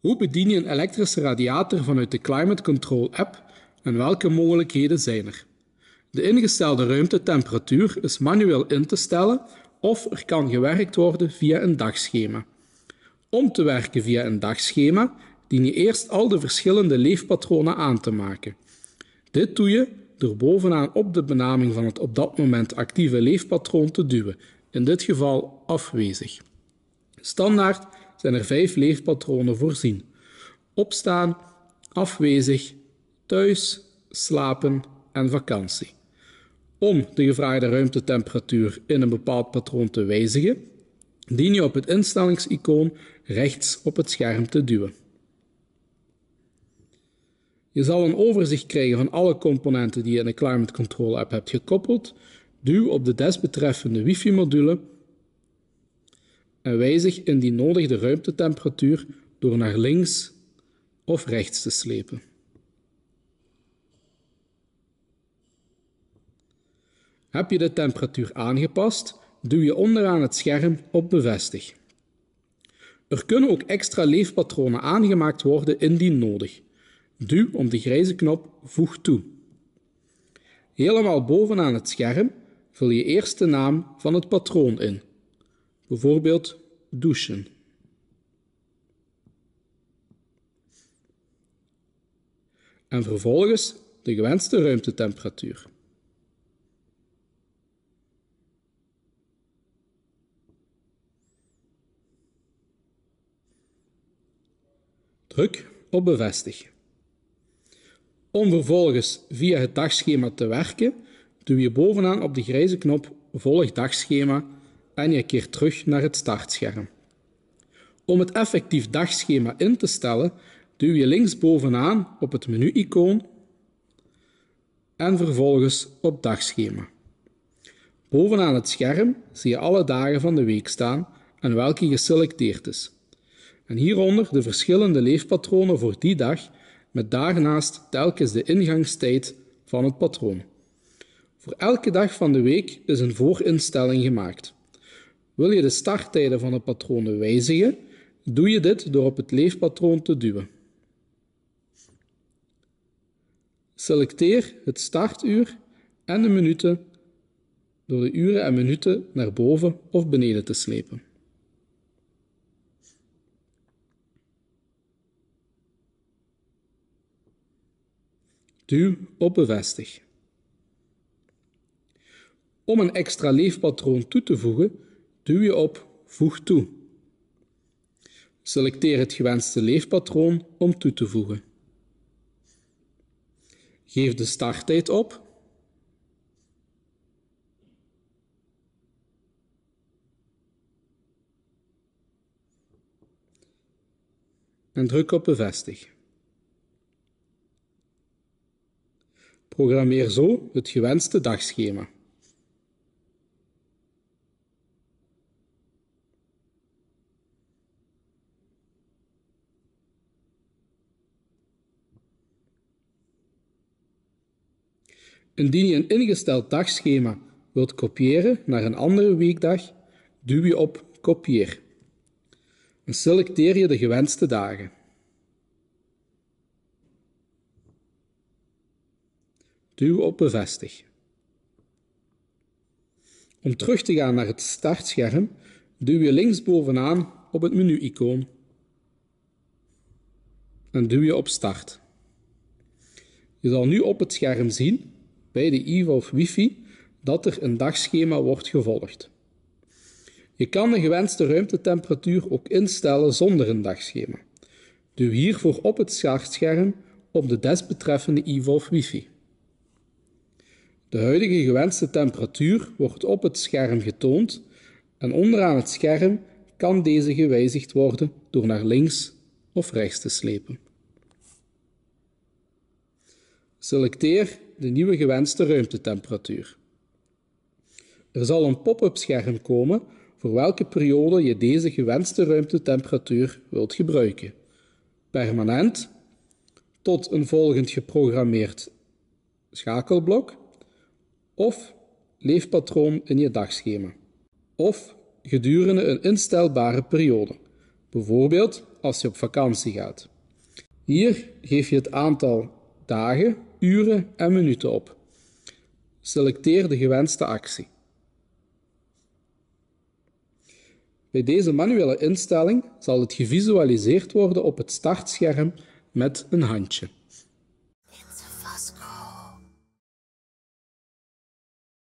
Hoe bedien je een elektrische radiator vanuit de Climate Control app en welke mogelijkheden zijn er? De ingestelde ruimtetemperatuur is manueel in te stellen of er kan gewerkt worden via een dagschema. Om te werken via een dagschema dien je eerst al de verschillende leefpatronen aan te maken. Dit doe je door bovenaan op de benaming van het op dat moment actieve leefpatroon te duwen, in dit geval afwezig. Standaard zijn er vijf leefpatronen voorzien: opstaan, afwezig, thuis, slapen en vakantie. Om de gevraagde ruimtetemperatuur in een bepaald patroon te wijzigen, dien je op het instellingsicoon rechts op het scherm te duwen. Je zal een overzicht krijgen van alle componenten die je in de Climate Control app hebt gekoppeld. Duw op de desbetreffende wifi-module en wijzig indien nodig de ruimtetemperatuur door naar links of rechts te slepen. Heb je de temperatuur aangepast, duw je onderaan het scherm op bevestig. Er kunnen ook extra leefpatronen aangemaakt worden indien nodig. Duw op de grijze knop Voeg toe. Helemaal bovenaan het scherm vul je eerst de naam van het patroon in. Bijvoorbeeld douchen. En vervolgens de gewenste ruimtetemperatuur. Druk op bevestig. Om vervolgens via het dagschema te werken, duw je bovenaan op de grijze knop Volg dagschema en je keert terug naar het startscherm. Om het effectief dagschema in te stellen, duw je linksbovenaan op het menu-icoon en vervolgens op dagschema. Bovenaan het scherm zie je alle dagen van de week staan en welke geselecteerd is. En hieronder de verschillende leefpatronen voor die dag met daarnaast telkens de ingangstijd van het patroon. Voor elke dag van de week is een voorinstelling gemaakt. Wil je de starttijden van de patronen wijzigen, doe je dit door op het leefpatroon te duwen. Selecteer het startuur en de minuten door de uren en minuten naar boven of beneden te slepen. Duw op bevestig. Om een extra leefpatroon toe te voegen, duw je op Voeg toe. Selecteer het gewenste leefpatroon om toe te voegen. Geef de starttijd op. En druk op bevestig. Programmeer zo het gewenste dagschema. Indien je een ingesteld dagschema wilt kopiëren naar een andere weekdag, duw je op Kopieer en selecteer je de gewenste dagen. Duw op Bevestig. Om terug te gaan naar het startscherm, duw je linksbovenaan op het menu-icoon en duw je op Start. Je zal nu op het scherm zien, bij de eVolve Wi-Fi, dat er een dagschema wordt gevolgd. Je kan de gewenste ruimtetemperatuur ook instellen zonder een dagschema. Duw hiervoor op het startscherm op de desbetreffende eVolve Wi-Fi. De huidige gewenste temperatuur wordt op het scherm getoond en onderaan het scherm kan deze gewijzigd worden door naar links of rechts te slepen. Selecteer de nieuwe gewenste ruimtetemperatuur. Er zal een pop-up scherm komen voor welke periode je deze gewenste ruimtetemperatuur wilt gebruiken. Permanent, tot een volgend geprogrammeerd schakelblok of leefpatroon in je dagschema. Of gedurende een instelbare periode, bijvoorbeeld als je op vakantie gaat. Hier geef je het aantal dagen, uren en minuten op. Selecteer de gewenste actie. Bij deze manuele instelling zal het gevisualiseerd worden op het startscherm met een handje.